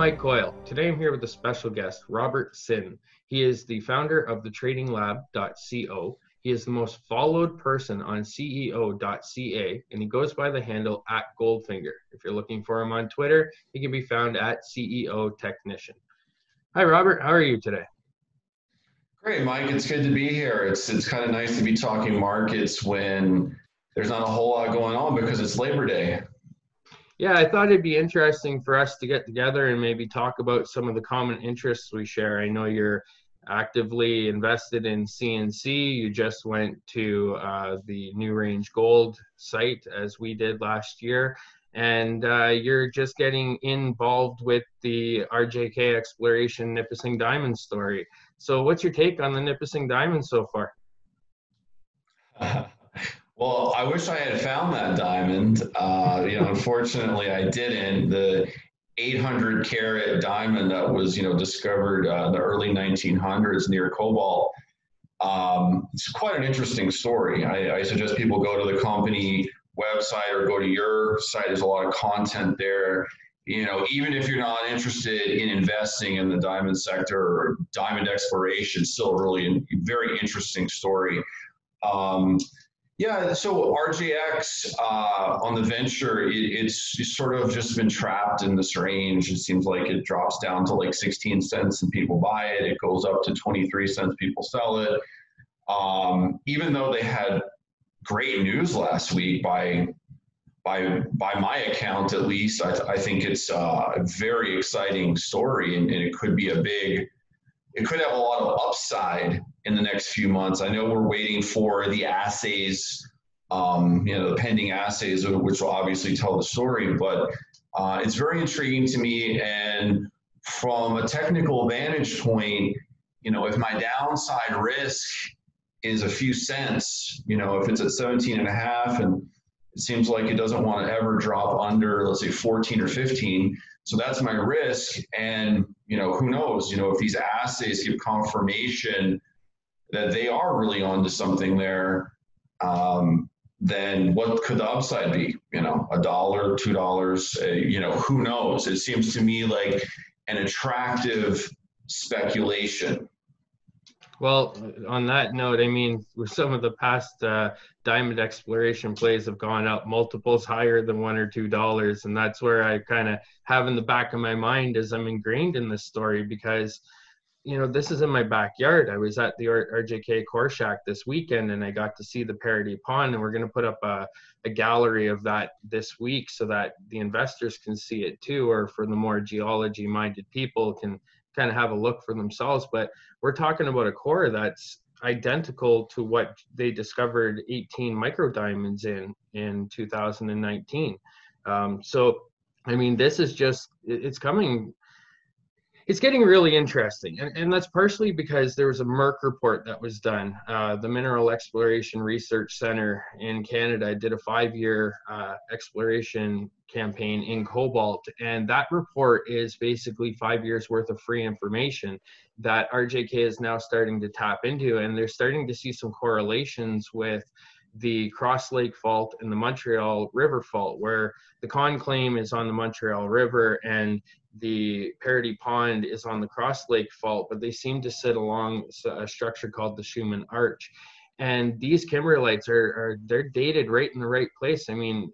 Mike Coyle. Today I'm here with a special guest, Robert Sinn. He is the founder of the tradinglab.co. He is the most followed person on CEO.ca and he goes by the handle at Goldfinger. If you're looking for him on Twitter, he can be found at CEO Technician. Hi, Robert. How are you today? Great, Mike. It's good to be here. It's it's kind of nice to be talking markets when there's not a whole lot going on because it's Labor Day. Yeah, I thought it'd be interesting for us to get together and maybe talk about some of the common interests we share. I know you're actively invested in CNC. You just went to uh, the NewRange Gold site as we did last year. And uh, you're just getting involved with the RJK Exploration Nipissing Diamond story. So, what's your take on the Nipissing Diamond so far? Well, I wish I had found that diamond. Uh, you know, unfortunately, I didn't. The 800 carat diamond that was, you know, discovered uh, in the early 1900s near Cobalt. Um, it's quite an interesting story. I, I, suggest people go to the company website or go to your site. There's a lot of content there. You know, even if you're not interested in investing in the diamond sector or diamond exploration, still a really very interesting story. Um, yeah, so RJX uh, on the venture, it, it's, it's sort of just been trapped in this range. It seems like it drops down to like 16 cents and people buy it. It goes up to 23 cents, people sell it. Um, even though they had great news last week by by by my account at least, I, th- I think it's uh, a very exciting story and, and it could be a big it could have a lot of upside in the next few months. I know we're waiting for the assays, um, you know, the pending assays, which will obviously tell the story, but uh, it's very intriguing to me. And from a technical vantage point, you know, if my downside risk is a few cents, you know, if it's at 17 and a half and it seems like it doesn't want to ever drop under, let's say 14 or 15, so that's my risk. And, you know, who knows, you know, if these assays give confirmation that they are really onto something there, um, then what could the upside be? You know, a dollar, two dollars, uh, you know, who knows? It seems to me like an attractive speculation. Well, on that note, I mean, with some of the past uh, diamond exploration plays have gone up multiples higher than one or two dollars, and that's where I kind of have in the back of my mind as I'm ingrained in this story because, you know, this is in my backyard. I was at the RJK Core Shack this weekend, and I got to see the Paradis Pond, and we're going to put up a, a gallery of that this week so that the investors can see it too, or for the more geology-minded people can kind of have a look for themselves. But we're talking about a core that's identical to what they discovered 18 micro diamonds in in 2019. Um, so, I mean, this is just it's coming. It's getting really interesting, and, and that's partially because there was a MERC report that was done. Uh, the Mineral Exploration Research Center in Canada did a five-year uh, exploration campaign in Cobalt. And that report is basically five years worth of free information that RJK is now starting to tap into. And they're starting to see some correlations with the Cross Lake Fault and the Montreal River Fault, where the conclave is on the Montreal River and the Paradis Pond is on the Cross Lake Fault, but they seem to sit along a structure called the Schumann Arch. And these kimberlites are, are they're dated right in the right place. I mean,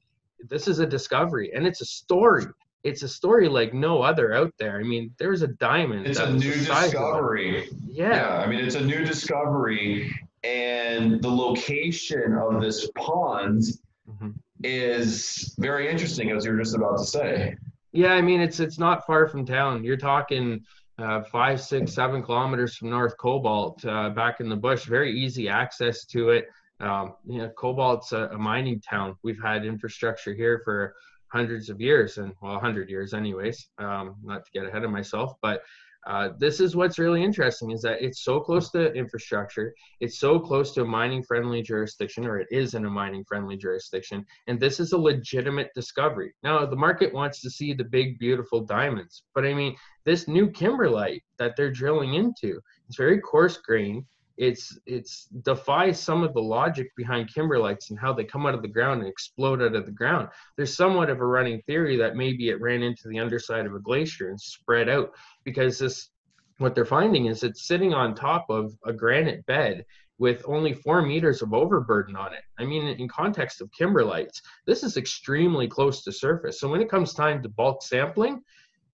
this is a discovery and it's a story it's a story like no other out there. I mean, there's a diamond. It's a new discovery. Yeah. yeah. I mean, it's a new discovery, and the location of this pond mm-hmm. is very interesting, as you were just about to say. Yeah, I mean, it's it's not far from town. You're talking uh, five, six, seven kilometers from North Cobalt, uh, back in the bush. Very easy access to it. Um, you know, Cobalt's a, a, mining town. We've had infrastructure here for hundreds of years, and well, 100 years, anyways. Um, not to get ahead of myself, but uh, this is what's really interesting is that it's so close to infrastructure it's so close to a mining friendly jurisdiction or it is in a mining friendly jurisdiction and this is a legitimate discovery. Now the market wants to see the big beautiful diamonds but i mean this new kimberlite that they're drilling into it's very coarse grain it's it's defies some of the logic behind kimberlites and how they come out of the ground and explode out of the ground there's somewhat of a running theory that maybe it ran into the underside of a glacier and spread out because this what they're finding is it's sitting on top of a granite bed with only four meters of overburden on it. I mean, in context of kimberlites, this is extremely close to surface. So when it comes time to bulk sampling,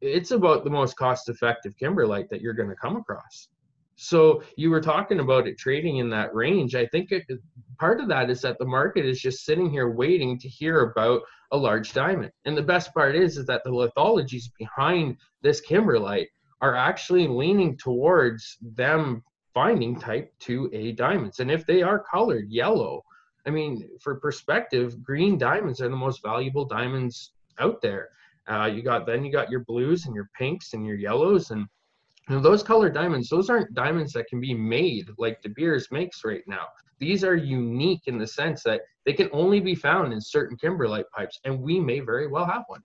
it's about the most cost effective kimberlite that you're going to come across. So you were talking about it trading in that range. I think it, part of that is that the market is just sitting here waiting to hear about a large diamond. And the best part is is that the lithologies behind this kimberlite are actually leaning towards them finding type 2A diamonds. And if they are colored yellow, I mean, for perspective, green diamonds are the most valuable diamonds out there. Uh, you got then you got your blues and your pinks and your yellows and know, those colored diamonds, those aren't diamonds that can be made like De Beers makes right now. These are unique in the sense that they can only be found in certain kimberlite pipes, and we may very well have one.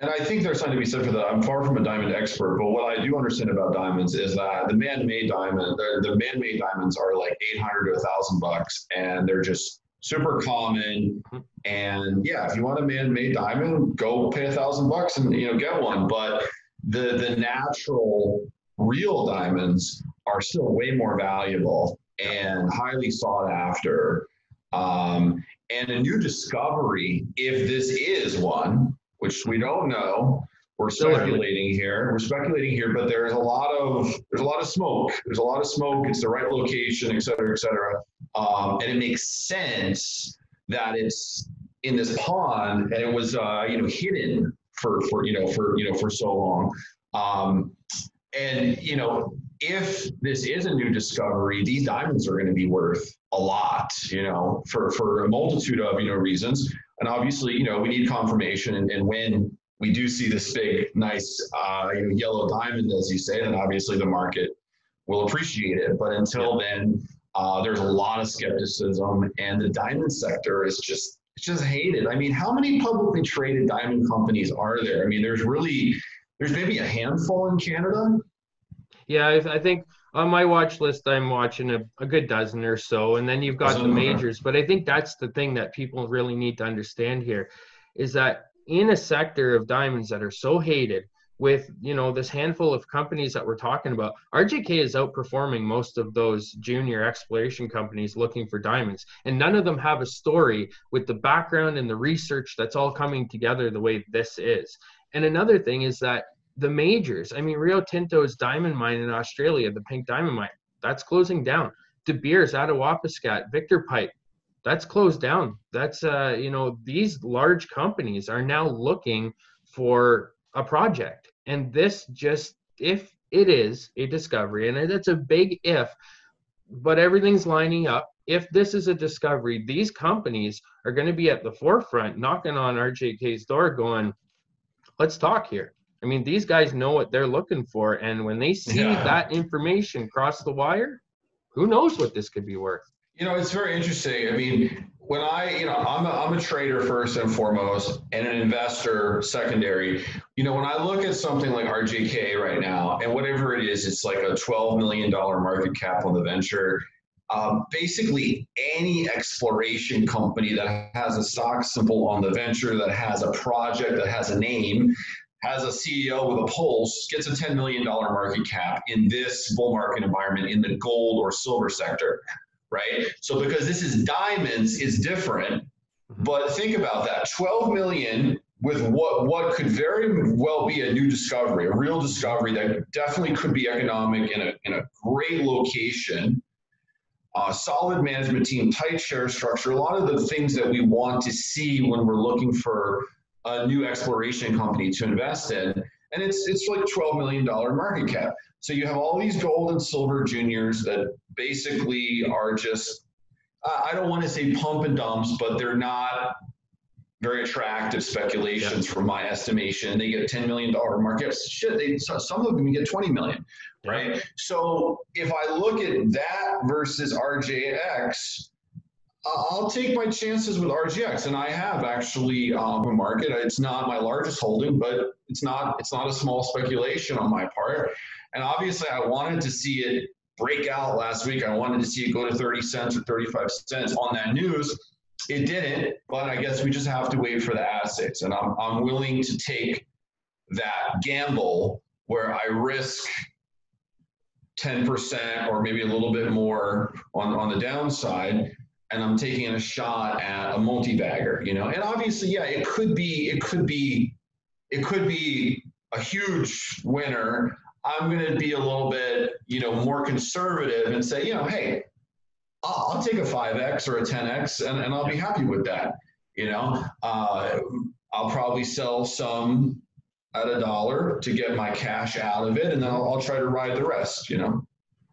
And I think there's something to be said for that. I'm far from a diamond expert, but what I do understand about diamonds is that the man-made diamond, the, the man-made diamonds are like 800 to 1,000 bucks, and they're just super common. Mm-hmm. And yeah, if you want a man-made diamond, go pay a thousand bucks and you know get one. But the the natural real diamonds are still way more valuable and highly sought after. Um, and a new discovery, if this is one, which we don't know. We're speculating here. We're speculating here, but there's a lot of there's a lot of smoke. There's a lot of smoke. It's the right location, et cetera, et cetera. Um, and it makes sense that it's in this pond and it was uh, you know hidden for for you know for you know for so long. Um, and you know if this is a new discovery, these diamonds are going to be worth a lot, you know, for for a multitude of you know reasons. And obviously, you know, we need confirmation. And, and when we do see this big, nice, uh, you know, yellow diamond, as you say, then obviously the market will appreciate it. But until then, uh, there's a lot of skepticism, and the diamond sector is just just hated. I mean, how many publicly traded diamond companies are there? I mean, there's really there's maybe a handful in Canada. Yeah, I, I think on my watch list, I'm watching a, a good dozen or so, and then you've got the majors. But I think that's the thing that people really need to understand here, is that in a sector of diamonds that are so hated, with you know this handful of companies that we're talking about, RJK is outperforming most of those junior exploration companies looking for diamonds, and none of them have a story with the background and the research that's all coming together the way this is. And another thing is that the majors. I mean, Rio Tinto's diamond mine in Australia, the Pink Diamond Mine, that's closing down. De Beers, Attawapiskat, Victor Pipe, that's closed down. That's uh, you know, these large companies are now looking for a project, and this just if it is a discovery, and it's a big if, but everything's lining up. If this is a discovery, these companies are going to be at the forefront, knocking on RJK's door, going, "Let's talk here." I mean, these guys know what they're looking for, and when they see yeah. that information cross the wire, who knows what this could be worth? You know, it's very interesting. I mean, when I, you know, I'm a, I'm a trader first and foremost, and an investor secondary. You know, when I look at something like RJK right now, and whatever it is, it's like a 12 million dollar market cap on the venture. Um, basically, any exploration company that has a stock symbol on the venture, that has a project, that has a name, has a CEO with a pulse, gets a $10 million market cap in this bull market environment in the gold or silver sector, right? So because this is diamonds is different, but think about that 12 million with what what could very well be a new discovery, a real discovery that definitely could be economic in a in a great location, uh, solid management team, tight share structure, a lot of the things that we want to see when we're looking for a new exploration company to invest in. And it's it's like $12 million market cap. So you have all these gold and silver juniors that basically are just I don't want to say pump and dumps, but they're not very attractive speculations yeah. from my estimation. They get $10 million market. Shit, they, some of them get 20 million, right? So if I look at that versus RJX, I'll take my chances with RJX, and I have actually um, a market. It's not my largest holding, but it's not it's not a small speculation on my part. And obviously, I wanted to see it break out last week. I wanted to see it go to 30 cents or 35 cents on that news. It didn't, but I guess we just have to wait for the assets. And I'm, I'm willing to take that gamble where I risk 10% or maybe a little bit more on, on the downside and I'm taking a shot at a multi-bagger, you know. And obviously, yeah, it could be, it could be, it could be a huge winner. I'm going to be a little bit, you know, more conservative and say, you know, hey, I'll, I'll take a 5x or a 10x, and, and I'll be happy with that. You know, uh, I'll probably sell some at a dollar to get my cash out of it, and then I'll, I'll try to ride the rest. You know.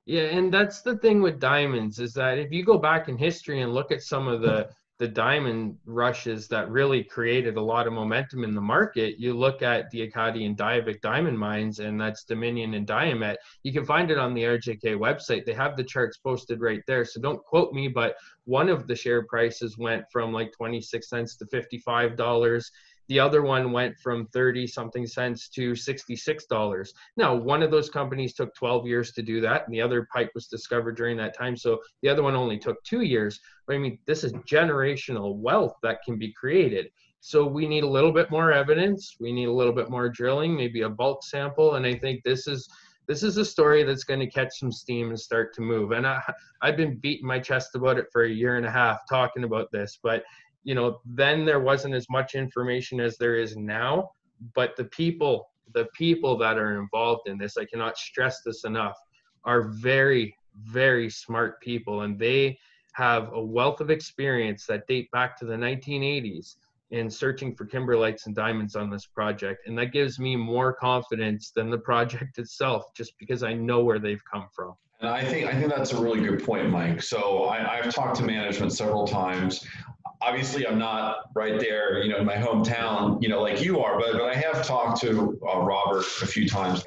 Yeah, and that's the thing with diamonds is that if you go back in history and look at some of the the diamond rushes that really created a lot of momentum in the market, you look at the Ekati and Diavik diamond mines, and that's Dominion and Diamet. You can find it on the RJK website. They have the charts posted right there. So don't quote me, but one of the share prices went from like 26 cents to $55 the other one went from 30 something cents to $66. Now, one of those companies took 12 years to do that, and the other pipe was discovered during that time. So the other one only took two years. But I mean, this is generational wealth that can be created. So we need a little bit more evidence. We need a little bit more drilling, maybe a bulk sample. And I think this is this is a story that's going to catch some steam and start to move. And I, I've been beating my chest about it for a year and a half talking about this, but you know, then there wasn't as much information as there is now. But the people, the people that are involved in this, I cannot stress this enough, are very, very smart people. And they have a wealth of experience that date back to the 1980s in searching for kimberlites and diamonds on this project. And that gives me more confidence than the project itself, just because I know where they've come from. And I think I think that's a really good point, Mike. So I, have talked to management several times obviously I'm not right there, you know, in my hometown, you know, like you are, but, but I have talked to uh, Robert a few times.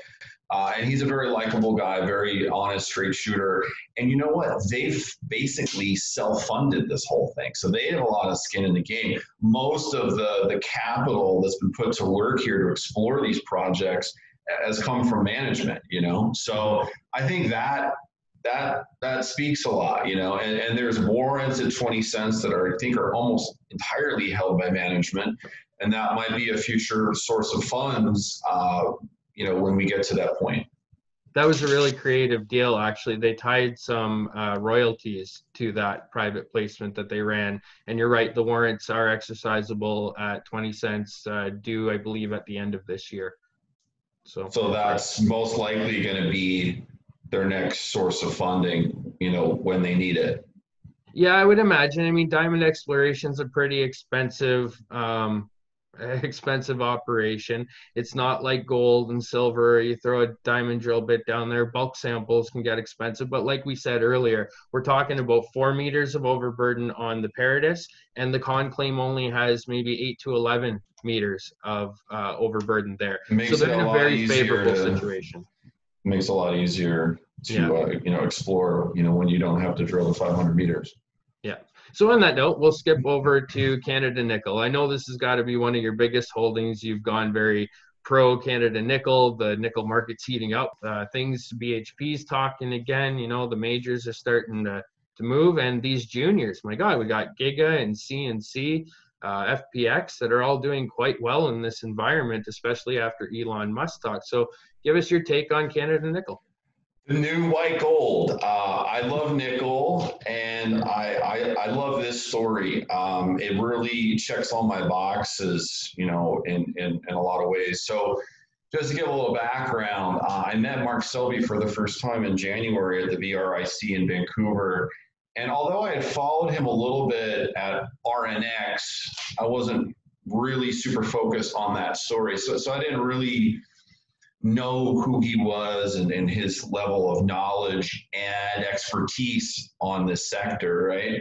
Uh, and he's a very likable guy, very honest, straight shooter. And you know what? They've basically self-funded this whole thing, so they have a lot of skin in the game. Most of the the capital that's been put to work here to explore these projects has come from management. You know, so I think that that that speaks a lot, you know. And, and there's warrants at 20 cents that are I think are almost entirely held by management, and that might be a future source of funds, uh, you know, when we get to that point. That was a really creative deal, actually. They tied some uh, royalties to that private placement that they ran. And you're right, the warrants are exercisable at 20 cents, uh, due, I believe, at the end of this year. So, so that's most likely going to be their next source of funding, you know, when they need it. Yeah, I would imagine. I mean, diamond exploration's a pretty expensive, um, expensive operation. It's not like gold and silver. You throw a diamond drill bit down there, bulk samples can get expensive. But like we said earlier, we're talking about four meters of overburden on the Paradis, and the conclave only has maybe eight to 11 meters of uh, overburden there. So they're in a very favorable to, situation makes a lot easier to yeah. uh, you know explore you know when you don't have to drill the 500 meters yeah so on that note we'll skip over to canada nickel i know this has got to be one of your biggest holdings you've gone very pro canada nickel the nickel market's heating up uh, things bhp's talking again you know the majors are starting to, to move and these juniors my god we got giga and cnc uh, FPX that are all doing quite well in this environment, especially after Elon Musk talk. So give us your take on Canada Nickel. The new white gold. Uh, I love nickel, and I, I, I love this story. Um, it really checks all my boxes, you know, in, in, in a lot of ways. So, just to give a little background, uh, I met Mark Selby for the first time in January at the VRIC in Vancouver. And although I had followed him a little bit at RNX, I wasn't really super focused on that story. So, so I didn't really know who he was and, and his level of knowledge and expertise on this sector, right?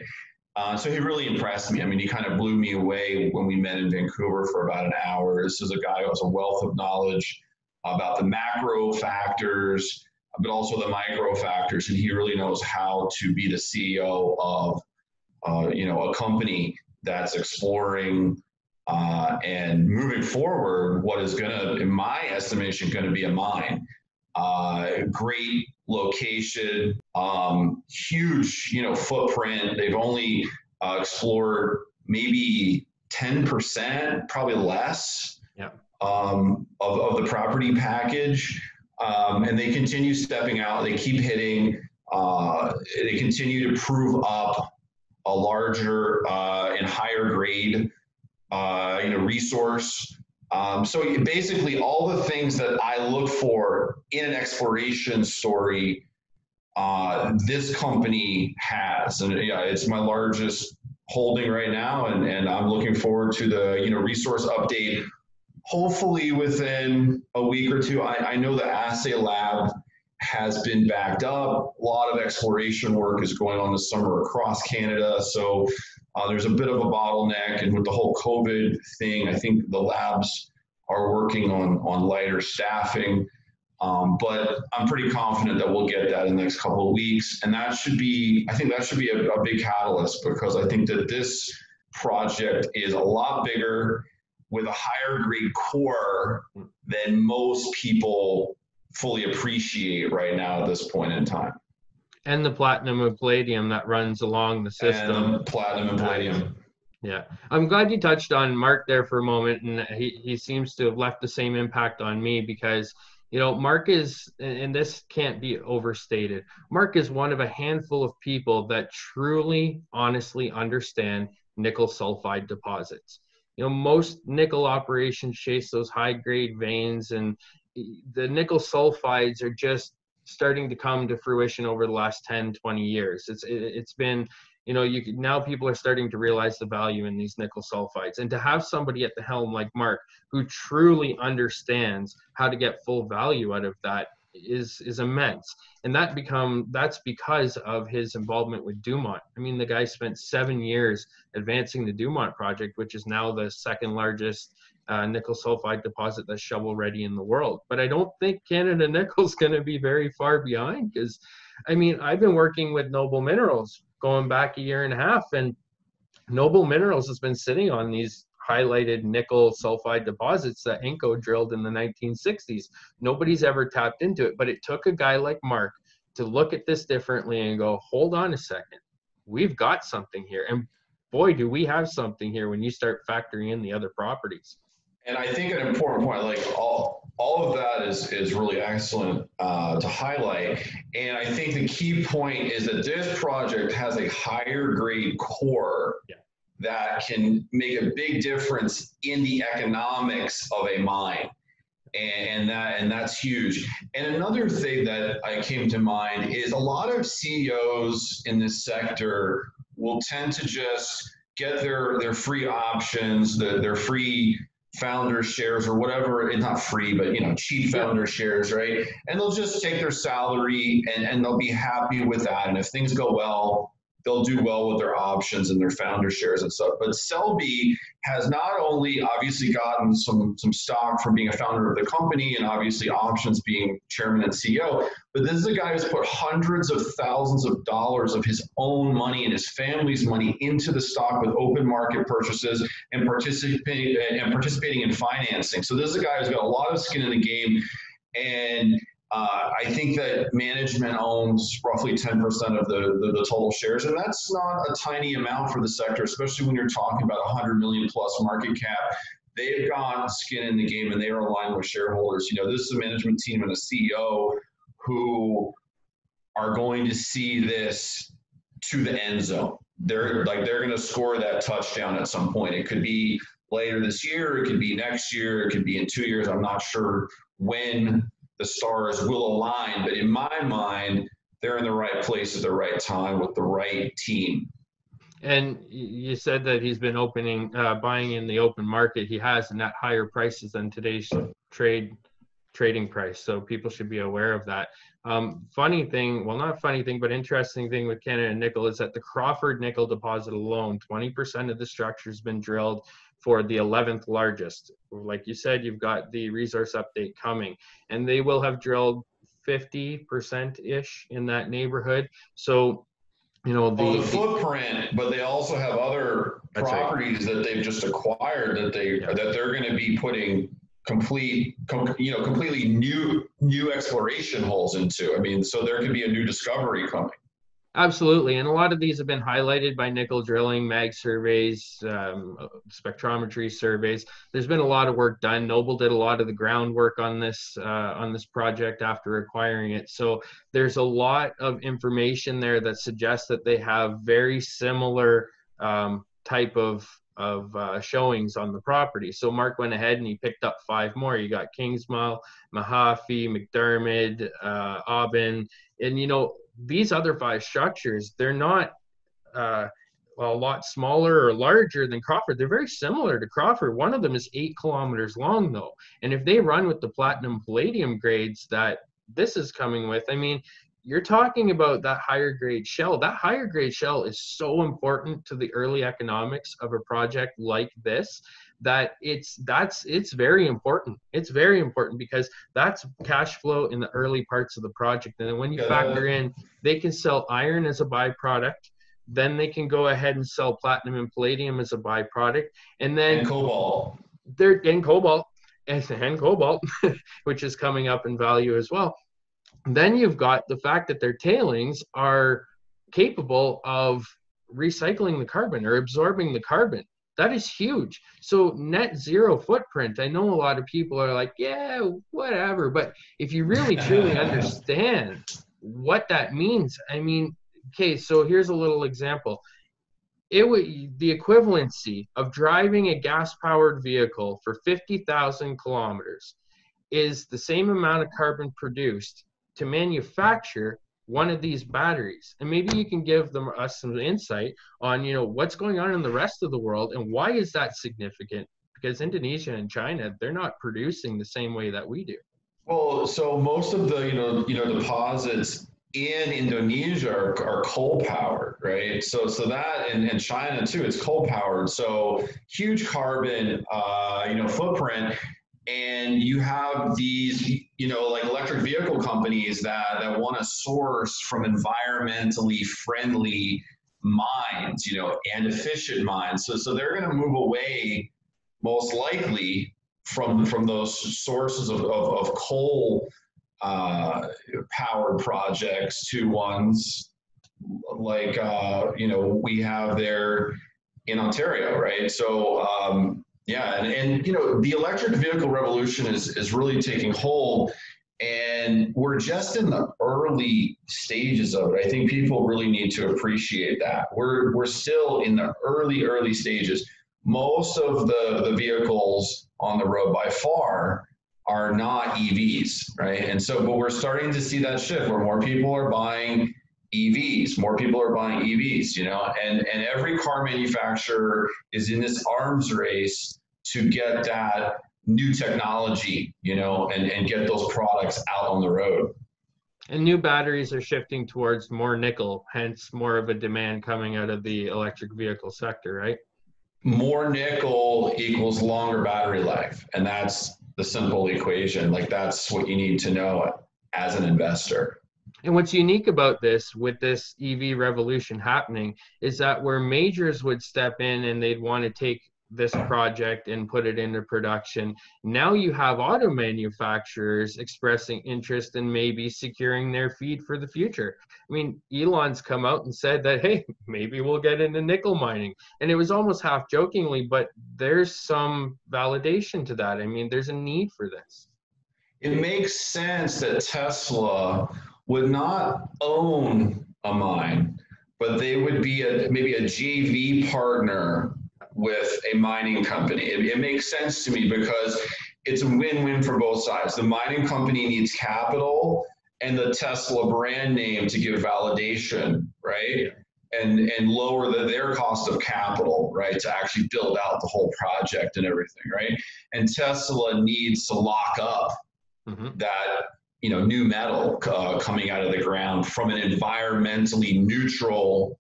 Uh, so he really impressed me. I mean, he kind of blew me away when we met in Vancouver for about an hour. This is a guy who has a wealth of knowledge about the macro factors, but also the micro factors, and he really knows how to be the CEO of, uh, you know, a company that's exploring uh, and moving forward, what is going to, in my estimation, going to be a mine. Uh, great location, um, huge, you know, footprint. They've only uh, explored maybe 10%, probably less yeah. um, of, of the property package. Um, and they continue stepping out. They keep hitting. Uh, they continue to prove up a larger uh, and higher grade, uh, you know, resource. Um, so basically, all the things that I look for in an exploration story, uh, this company has, and yeah, it's my largest holding right now, and, and I'm looking forward to the you know resource update. Hopefully within a week or two. I, I know the assay lab has been backed up. A lot of exploration work is going on this summer across Canada, so uh, there's a bit of a bottleneck, and with the whole COVID thing, I think the labs are working on on lighter staffing. Um, but I'm pretty confident that we'll get that in the next couple of weeks, and that should be I think that should be a, a big catalyst because I think that this project is a lot bigger with a higher grade core than most people fully appreciate right now at this point in time and the platinum and palladium that runs along the system. And platinum and palladium. Yeah, I'm glad you touched on Mark there for a moment, and he he seems to have left the same impact on me because you know Mark is, and this can't be overstated. Mark is one of a handful of people that truly, honestly understand nickel sulfide deposits. You know, most nickel operations chase those high grade veins, and the nickel sulfides are just starting to come to fruition over the last 10 20 years. It's it, it's been you know you now people are starting to realize the value in these nickel sulfides. And to have somebody at the helm like mark who truly understands how to get full value out of that is is immense. And that become that's because of his involvement with dumont. I mean the guy spent seven years advancing the dumont project which is now the second largest uh, nickel sulfide deposit that's shovel ready in the world. But I don't think Canada Nickel's going to be very far behind because, I mean, I've been working with Noble Minerals going back a year and a half, and Noble Minerals has been sitting on these highlighted nickel sulfide deposits that Inco drilled in the 1960s. Nobody's ever tapped into it, but it took a guy like Mark to look at this differently and go, hold on a second, we've got something here. And boy, do we have something here when you start factoring in the other properties. And I think an important point, like all, all of that is, is really excellent uh, to highlight. And I think the key point is that this project has a higher grade core yeah. that can make a big difference in the economics of a mine. And that and that's huge. And another thing that I came to mind is a lot of CEOs in this sector will tend to just get their their free options, the, their free founder shares or whatever it's not free but you know cheap founder shares right? And they'll just take their salary and, and they'll be happy with that. And if things go well they'll do well with their options and their founder shares and stuff. But Selby has not only obviously gotten some some stock from being a founder of the company and obviously options being chairman and CEO, but this is a guy who's put hundreds of thousands of dollars of his own money and his family's money into the stock with open market purchases and participating and participating in financing. So this is a guy who's got a lot of skin in the game and uh, I think that management owns roughly 10% of the, the, the, total shares, and that's not a tiny amount for the sector, especially when you're talking about 100 million plus market cap. They've got skin in the game and they are aligned with shareholders. You know, this is a management team and a CEO who are going to see this to the end zone. They're like they're going to score that touchdown at some point. It could be later this year, it could be next year, it could be in two years. I'm not sure when the stars will align. But in my mind, they're in the right place at the right time with the right team. And you said that he's been opening, uh, buying in the open market. He has, and at higher prices than today's trade trading price. So people should be aware of that. Um, funny thing, well, not funny thing, but interesting thing with Canada Nickel is that the Crawford nickel deposit alone, 20% of the structure has been drilled for the 11th largest. Like you said, you've got the resource update coming, and they will have drilled 50% ish in that neighborhood. So, you know, the, the footprint, but they also have other properties right. that they've just acquired that they yeah. that they're going to be putting complete, com, you know, completely new new exploration holes into. I mean, so there could be a new discovery coming. Absolutely, and a lot of these have been highlighted by nickel drilling, mag surveys, um, spectrometry surveys. There's been a lot of work done. Noble did a lot of the groundwork on this uh, on this project after acquiring it. So there's a lot of information there that suggests that they have very similar um, type of of uh, showings on the property. So Mark went ahead and he picked up five more. You got Kingsmill, Mahaffy, MacDiarmid, uh, Aubin, and you know these other five structures, they're not uh, a lot smaller or larger than Crawford. They're very similar to Crawford. One of them is eight kilometers long, though. And if they run with the platinum palladium grades that this is coming with, I mean, you're talking about that higher grade shell. That higher grade shell is so important to the early economics of a project like this that it's that's it's very important. It's very important because that's cash flow in the early parts of the project. And then when you factor in they can sell iron as a byproduct then they can go ahead and sell platinum and palladium as a byproduct and then and cobalt. They're in cobalt and, and cobalt which is coming up in value as well. Then you've got the fact that their tailings are capable of recycling the carbon or absorbing the carbon that is huge. So net zero footprint. I know a lot of people are like, yeah, whatever. But if you really truly understand what that means, I mean, okay, so here's a little example. It would the equivalency of driving a gas-powered vehicle for 50,000 kilometers is the same amount of carbon produced to manufacture one of these batteries and maybe you can give them us some insight on you know what's going on in the rest of the world and why is that significant because indonesia and china they're not producing the same way that we do well so most of the you know you know deposits in Indonesia are, are, coal powered, right? So so that and, and China too, it's coal powered. So huge carbon, uh, you know, footprint and you have these you know like electric vehicle companies that that want to source from environmentally friendly mines you know and efficient mines so so they're going to move away most likely from from those sources of, of, of coal uh, powered projects to ones like uh, you know we have there in Ontario, right? So um, yeah, and, and you know the electric vehicle revolution is is really taking hold, and we're just in the early stages of it. I think people really need to appreciate that we're we're still in the early early stages. Most of the the vehicles on the road by far are not EVs, right? And so, but we're starting to see that shift where more people are buying EVs. More people are buying EVs, you know, and, and every car manufacturer is in this arms race to get that new technology, you know, and, and get those products out on the road. And new batteries are shifting towards more nickel, hence more of a demand coming out of the electric vehicle sector, right? More nickel equals longer battery life. And that's the simple equation. Like that's what you need to know as an investor. And what's unique about this, with this EV revolution happening, is that where majors would step in and they'd want to take this project and put it into production. Now you have auto manufacturers expressing interest in maybe securing their feed for the future. I mean, Elon's come out and said that, hey, maybe we'll get into nickel mining. And it was almost half jokingly, but there's some validation to that. I mean, there's a need for this. It makes sense that Tesla would not own a mine, but they would be a maybe a JV partner with a mining company. It, it makes sense to me because it's a win-win for both sides. The mining company needs capital and the Tesla brand name to give validation, right? And and lower the, their cost of capital, right, to actually build out the whole project and everything, right? And Tesla needs to lock up mm-hmm. that you know new metal uh, coming out of the ground from an environmentally neutral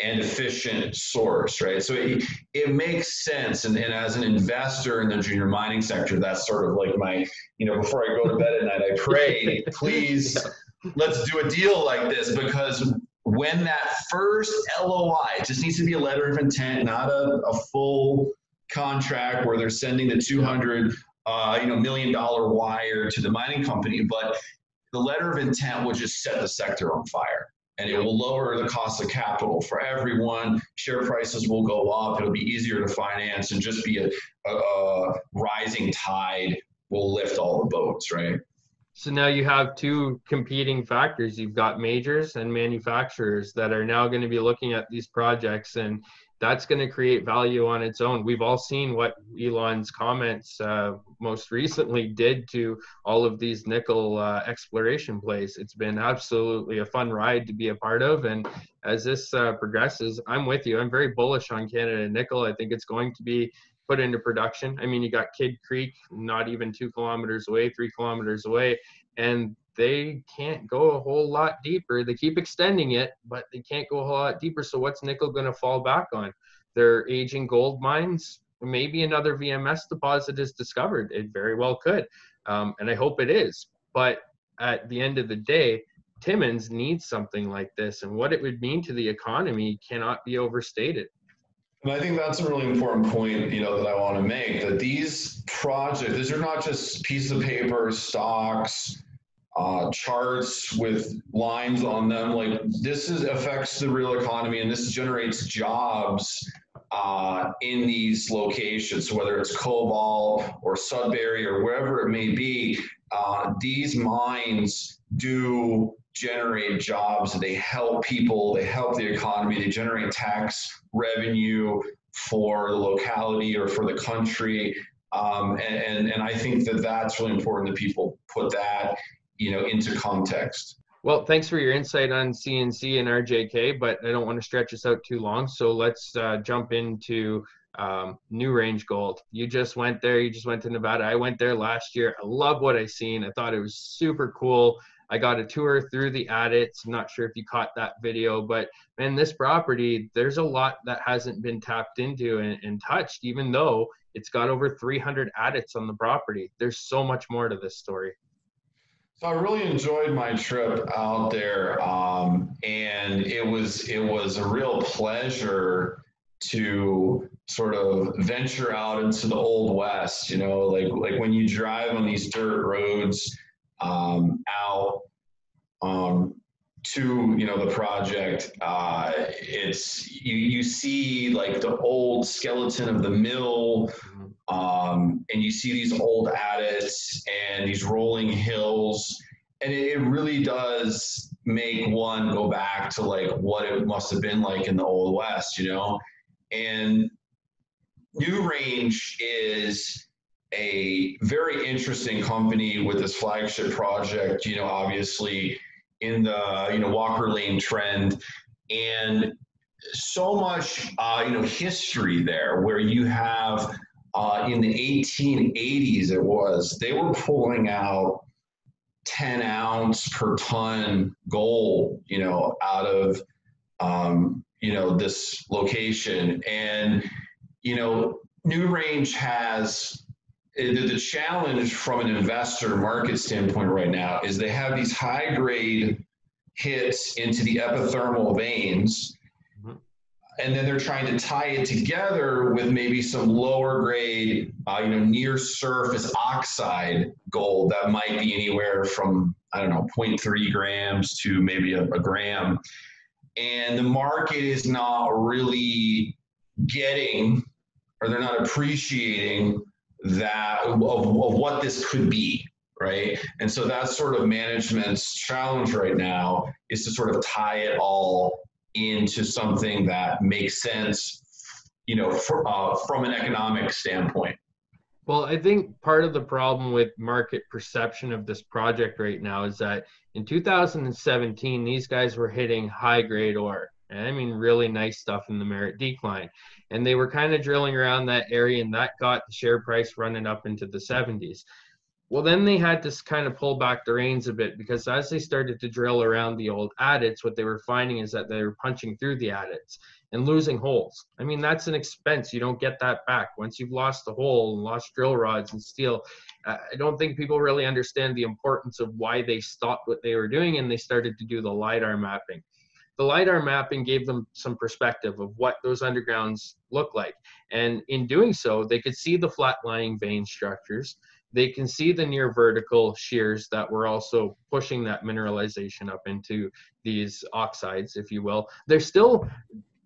and efficient source, right? So it, it makes sense. And, and as an investor in the junior mining sector, that's sort of like my, you know, before I go to bed at night, I pray, please, let's do a deal like this because when that first LOI, just needs to be a letter of intent, not a, a full contract where they're sending the 200 uh, you know, million dollar wire to the mining company, but the letter of intent will just set the sector on fire and it will lower the cost of capital for everyone. Share prices will go up. It'll be easier to finance and just be a, a, a rising tide will lift all the boats, right? So now you have two competing factors. You've got majors and manufacturers that are now going to be looking at these projects, and that's going to create value on its own. We've all seen what Elon's comments uh, most recently did to all of these nickel uh, exploration plays. It's been absolutely a fun ride to be a part of, and as this uh, progresses, I'm with you. I'm very bullish on Canada Nickel. I think it's going to be put into production. I mean, you got Kidd Creek, not even two kilometers away, three kilometers away, and they can't go a whole lot deeper. They keep extending it, but they can't go a whole lot deeper. So what's nickel going to fall back on? Their aging gold mines. Maybe another VMS deposit is discovered. It very well could, um, and I hope it is. But at the end of the day, Timmins needs something like this, and what it would mean to the economy cannot be overstated. And I think that's a really important point, you know, that I want to make that these projects, these are not just pieces of paper, stocks, uh, charts with lines on them. Like this is affects the real economy, and this generates jobs uh, in these locations. Whether it's Cobalt or Sudbury or wherever it may be, uh, these mines do generate jobs. They help people. They help the economy. They generate tax revenue for the locality or for the country. Um, and, and, and I think that that's really important that people put that, you know, into context. Well, thanks for your insight on CNC and RJK, but I don't want to stretch this out too long. So let's uh, jump into um, Newrange Gold. You just went there. You just went to Nevada. I went there last year. I love what I seen. I thought it was super cool. I got a tour through the adits. I'm not sure if you caught that video, but man, this property, there's a lot that hasn't been tapped into and, and touched, even though it's got over 300 adits on the property. There's so much more to this story. So I really enjoyed my trip out there, um, and it was it was a real pleasure to sort of venture out into the old west. You know, like like when you drive on these dirt roads um, out um, to you know the project uh, it's you, you see like the old skeleton of the mill mm-hmm. um, and you see these old adits and these rolling hills and it, it really does make one go back to like what it must have been like in the old west you know and NewRange is a very interesting company with this flagship project, you know, obviously in the, you know, Walker Lane trend and so much, uh, you know, history there where you have uh, in the 1880s, it was, they were pulling out 10 ounce per ton gold, you know, out of, um, you know, this location. And, you know, Newrange has the, the challenge from an investor market standpoint right now is they have these high grade hits into the epithermal veins mm-hmm. and then they're trying to tie it together with maybe some lower grade uh, you know near surface oxide gold that might be anywhere from i don't know 0.3 grams to maybe a, a gram and the market is not really getting or they're not appreciating that of, of what this could be right? And so that's sort of management's challenge right now is to sort of tie it all into something that makes sense you know for, uh, from an economic standpoint. Well i think part of the problem with market perception of this project right now is that in 2017 these guys were hitting high grade ore I mean, really nice stuff in the Merritt decline. And they were kind of drilling around that area, and that got the share price running up into the 70s. Well, then they had to kind of pull back the reins a bit because as they started to drill around the old adits, what they were finding is that they were punching through the adits and losing holes. I mean, that's an expense. You don't get that back. Once you've lost a hole and lost drill rods and steel, I don't think people really understand the importance of why they stopped what they were doing and they started to do the LIDAR mapping the LiDAR mapping gave them some perspective of what those undergrounds look like. And in doing so, they could see the flat lying vein structures. they can see the near vertical shears that were also pushing that mineralization up into these oxides, if you will. They're still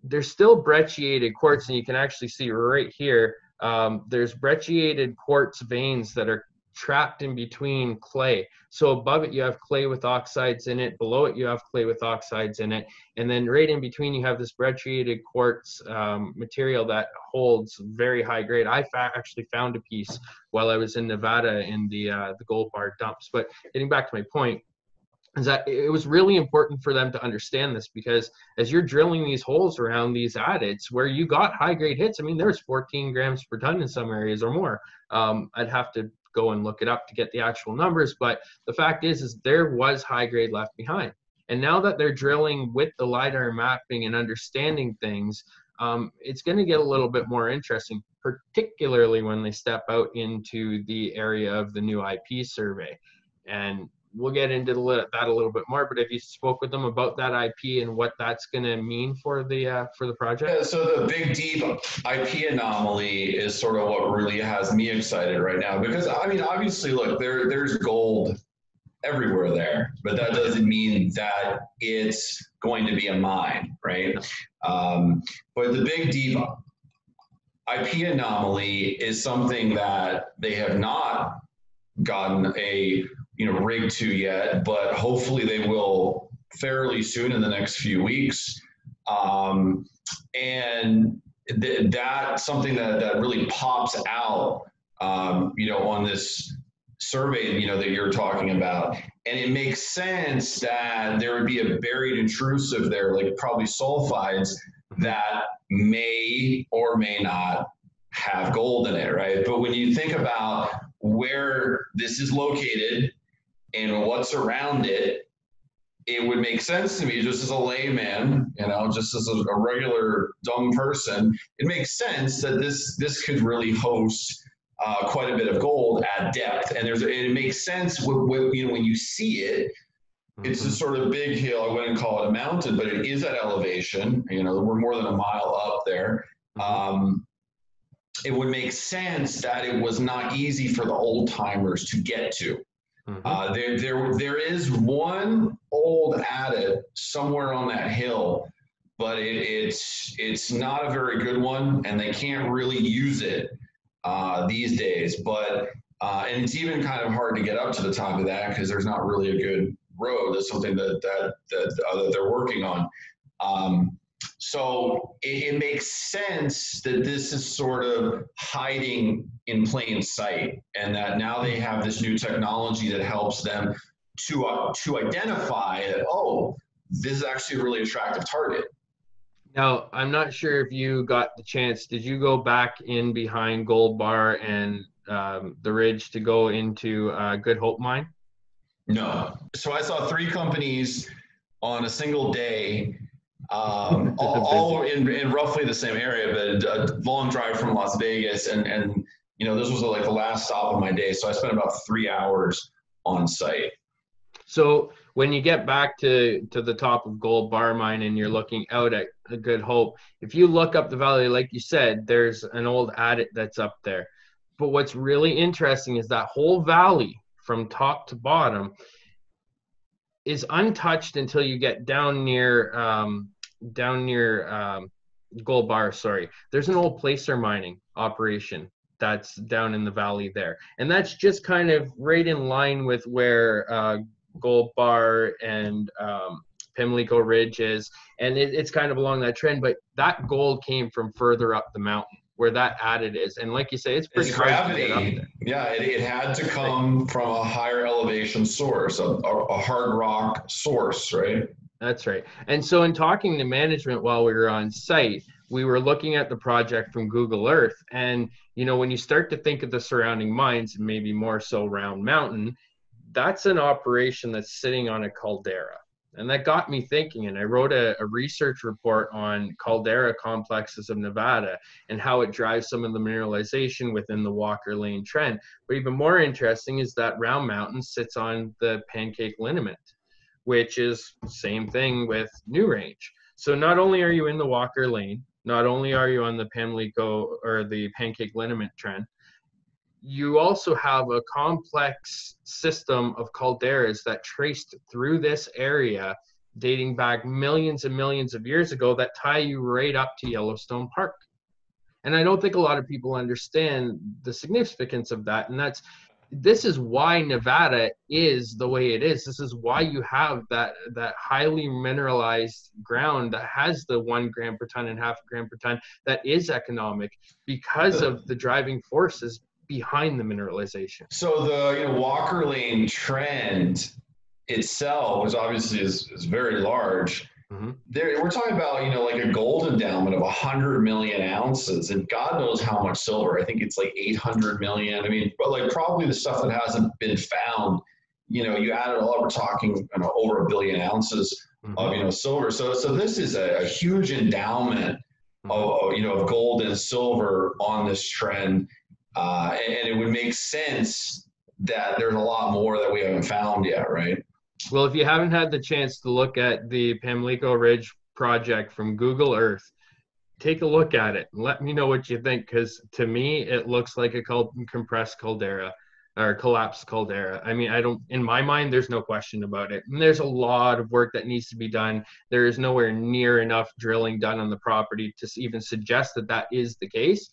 there's still brecciated quartz, and you can actually see right here. Um, there's brecciated quartz veins that are trapped in between clay. So above it, you have clay with oxides in it. Below it, you have clay with oxides in it. And then right in between, you have this brecciated quartz um, material that holds very high grade. I fa- actually found a piece while I was in Nevada in the, uh, the gold bar dumps. But getting back to my point, is that it was really important for them to understand this because as you're drilling these holes around these adits where you got high grade hits, I mean, there's 14 grams per ton in some areas or more. Um, I'd have to go and look it up to get the actual numbers. But the fact is, is there was high grade left behind. And now that they're drilling with the LiDAR mapping and understanding things, um, it's going to get a little bit more interesting, particularly when they step out into the area of the new IP survey. And we'll get into that a little bit more. But have you spoke with them about that IP and what that's going to mean for the uh, for the project? Yeah, so the big deep IP anomaly is sort of what really has me excited right now because I mean obviously look there there's gold everywhere there, but that doesn't mean that it's going to be a mine, right? Um, but the big deep IP anomaly is something that they have not gotten a you know rig to yet, but hopefully they will fairly soon in the next few weeks. Um, and th- that something that, that really pops out, um, you know, on this survey, you know, that you're talking about. And it makes sense that there would be a buried intrusive there, like probably sulfides that may or may not have gold in it, right? But when you think about where this is located and what's around it, it would make sense to me just as a layman, you know, just as a, a regular dumb person. It makes sense that this this could really host uh, quite a bit of gold at depth, and there's it makes sense with, with, you know when you see it. It's a mm-hmm. sort of big hill. I wouldn't call it a mountain, but it is at elevation. You know, we're more than a mile up there. Mm-hmm. Um, it would make sense that it was not easy for the old timers to get to. Mm-hmm. Uh, there, there, there is one old adit somewhere on that hill, but it, it's it's not a very good one, and they can't really use it uh, these days. But uh, and it's even kind of hard to get up to the top of that because there's not really a good road. That's something that that that, that they're working on. Um, so it, it, makes sense that this is sort of hiding in plain sight, and that now they have this new technology that helps them to uh, to identify that oh, this is actually a really attractive target. Now, I'm not sure if you got the chance. Did you go back in behind Gold Bar and um, the Ridge to go into uh, Good Hope Mine? No. So I saw three companies on a single day um, all, all in, in roughly the same area, but a long drive from Las Vegas. And, and, you know, this was like the last stop of my day. So I spent about three hours on site. So when you get back to, to the top of Gold Bar Mine and you're looking out at a Good Hope, if you look up the valley, like you said, there's an old adit that's up there. But what's really interesting is that whole valley from top to bottom is untouched until you get down near um, down near um, Gold Bar. Sorry, there's an old placer mining operation that's down in the valley there, and that's just kind of right in line with where uh, Gold Bar and um, Pamlico Ridge is, and it, it's kind of along that trend. But that gold came from further up the mountain where that adit is. And like you say, it's pretty it's gravity. Yeah, it, it, had to come from a higher elevation source, a, a, hard rock source, right? That's right. And so, in talking to management while we were on site, we were looking at the project from Google Earth. And, you know, when you start to think of the surrounding mines, and maybe more so Round Mountain, that's an operation that's sitting on a caldera. And that got me thinking. And I wrote a, a, research report on caldera complexes of Nevada and how it drives some of the mineralization within the Walker Lane trend. But even more interesting is that Round Mountain sits on the pancake lineament, which is same thing with Newrange. So not only are you in the Walker Lane, not only are you on the Pamlico or the pancake lineament trend, you also have a complex system of calderas that traced through this area dating back millions and millions of years ago that tie you right up to Yellowstone Park. And I don't think a lot of people understand the significance of that. And that's this is why Nevada is the way it is. This is why you have that that highly mineralized ground that has the one gram per ton and half a gram per ton that is economic because of the driving forces behind the mineralization. So the you know, Walker Lane trend itself was obviously is, is very large. Mm-hmm. There, we're talking about you know like a gold endowment of 100 million ounces, and God knows how much silver. I think it's like 800 million. I mean, but like probably the stuff that hasn't been found. You know, you add it all up, we're talking you know, over a billion ounces mm-hmm. of you know silver. So so this is a, a huge endowment mm-hmm. of you know of gold and silver on this trend, uh, and it would make sense that there's a lot more that we haven't found yet, right? Well, if you haven't had the chance to look at the Pamlico Ridge project from Google Earth, take a look at it and let me know what you think because to me it looks like a compressed caldera or collapsed caldera. I mean, I don't, in my mind, there's no question about it. And there's a lot of work that needs to be done. There is nowhere near enough drilling done on the property to even suggest that that is the case.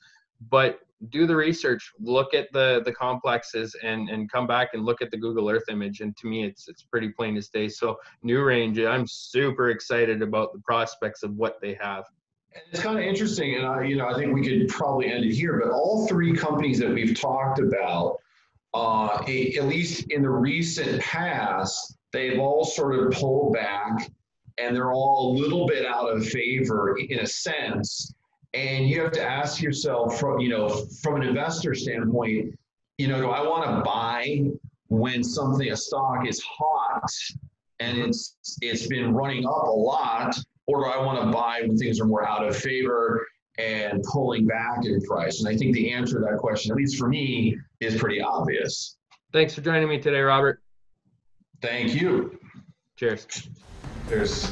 But do the research, look at the the complexes, and and come back and look at the Google Earth image. And to me, it's it's pretty plain as day. So Newrange, I'm super excited about the prospects of what they have. It's kind of interesting, and I, you know, I think we could probably end it here. But all three companies that we've talked about, uh, a, at least in the recent past, they've all sort of pulled back, and they're all a little bit out of favor in a sense and you have to ask yourself from you know from an investor standpoint you know do i want to buy when something a stock is hot and mm-hmm. it's it's been running up a lot or do i want to buy when things are more out of favor and pulling back in price? And i think the answer to that question at least for me is pretty obvious. Thanks for joining me today robert. Thank you. Cheers. Cheers